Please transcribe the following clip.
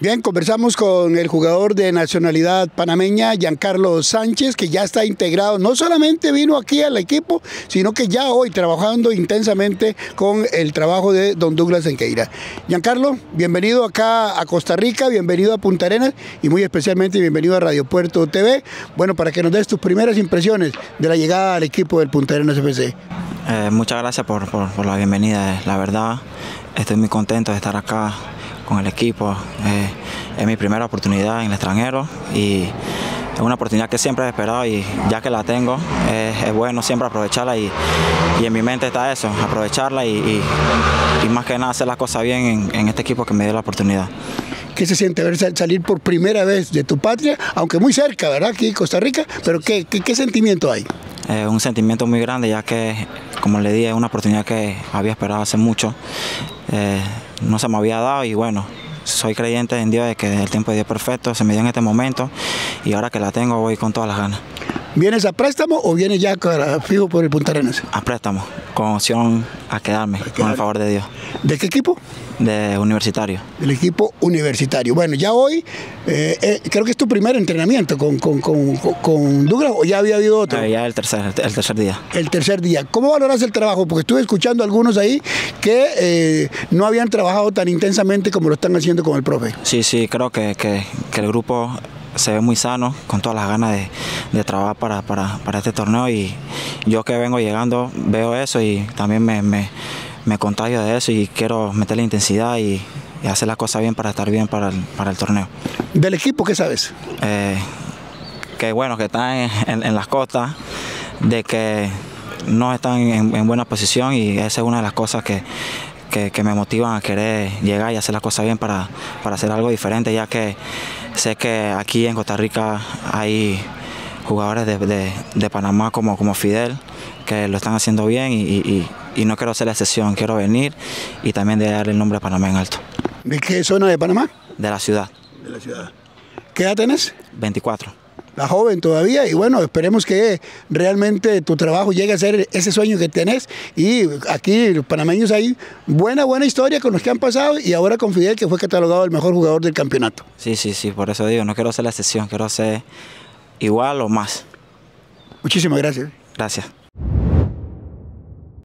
Bien, conversamos con el jugador de nacionalidad panameña, Giancarlo Sánchez, que ya está integrado, no solamente vino aquí al equipo, sino que ya hoy trabajando intensamente con el trabajo de don Douglas Enqueira. Giancarlo, bienvenido acá a Costa Rica, bienvenido a Punta Arenas y muy especialmente bienvenido a Radio Puerto TV. Bueno, para que nos des tus primeras impresiones de la llegada al equipo del Punta Arenas FC. Eh, muchas gracias por, por, por la bienvenida, la verdad estoy muy contento de estar acá con el equipo. Eh, es mi primera oportunidad en el extranjero y es una oportunidad que siempre he esperado y ya que la tengo, es bueno siempre aprovecharla y, y, en mi mente está eso, aprovecharla y, y, más que nada hacer las cosas bien en, en, este equipo que me dio la oportunidad. ¿Qué se siente ver salir por primera vez de tu patria, aunque muy cerca, ¿verdad? Aquí en Costa Rica, pero ¿qué, qué, qué sentimiento hay? Eh, un sentimiento muy grande ya que, como le dije, es una oportunidad que había esperado hace mucho. Eh, no se me había dado y bueno, soy creyente en Dios de que el tiempo de Dios perfecto se me dio en este momento y ahora que la tengo voy con todas las ganas. ¿Vienes a préstamo o vienes ya fijo por el Punta Arenas? A préstamo, con opción a quedarme, a con el favor de Dios. ¿De qué equipo? De universitario. Del equipo universitario. Bueno, ya hoy eh, eh, creo que es tu primer entrenamiento con, con, con, con, Douglas o ya había habido otro. Eh, ya el tercer, el tercer día. El tercer día. ¿Cómo valoras el trabajo? Porque estuve escuchando a algunos ahí que eh, no habían trabajado tan intensamente como lo están haciendo con el profe. Sí, sí, creo que, que, que el grupo se ve muy sano, con todas las ganas de, de trabajar para, para, para, este torneo y yo que vengo llegando veo eso y también me, me, me contagio de eso y quiero meterle intensidad y, y, hacer las cosas bien para estar bien para el, para el torneo. ¿Del equipo qué sabes? Eh, que bueno, que están en, en, en, las costas, de que no están en, en buena posición y esa es una de las cosas que, que, que, me motivan a querer llegar y hacer las cosas bien para, para hacer algo diferente, ya que sé que aquí en Costa Rica hay jugadores de, de, de Panamá como, como Fidel que lo están haciendo bien y, y, y, no quiero ser la excepción, quiero venir y también de dar el nombre de Panamá en alto. ¿De qué zona de Panamá? De la ciudad. De la ciudad. ¿Qué edad tenés? 24 la joven todavía y bueno, esperemos que realmente tu trabajo llegue a ser ese sueño que tenés y aquí los panameños hay buena, buena historia con los que han pasado y ahora con Fidel que fue catalogado el mejor jugador del campeonato. Sí, sí, sí, por eso digo, no quiero ser la excepción, quiero ser igual o más. Muchísimas gracias. Gracias.